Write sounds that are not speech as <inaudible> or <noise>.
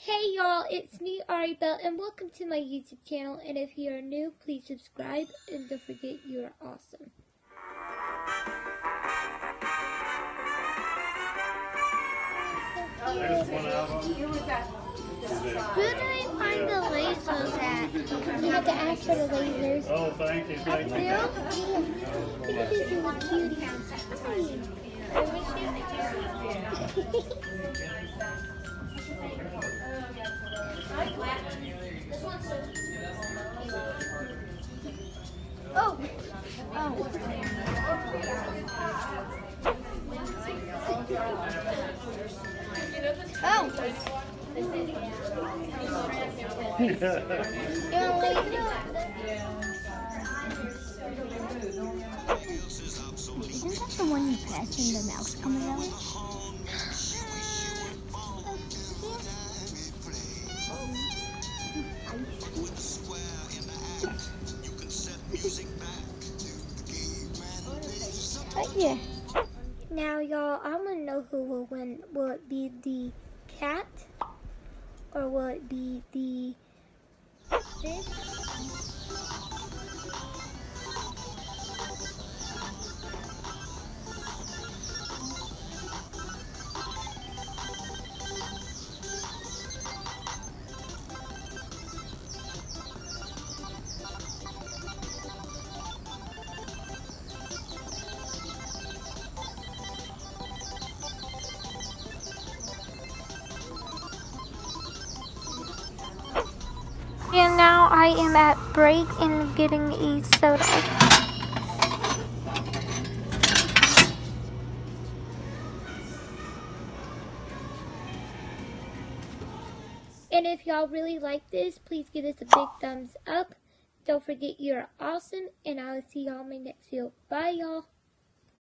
Hey y'all, it's me Arrie Bell and welcome to my YouTube channel and if you are new, please subscribe and don't forget you are awesome. Oh, Where do I find the lasers at? You have to ask for the lasers. Oh, thank you, thank you. There? Look at these little cuties. Oh. Oh. Oh. You <laughs> want to laser? Isn't that the one you press and the mouse comes out? Yeah. Now y'all, I wanna know who will win. Will it be the cat? Or will it be the fish? And now I am at break and getting a soda. And if y'all really like this, please give us a big thumbs up. Don't forget you're awesome, and I'll see y'all in my next video. Bye, y'all.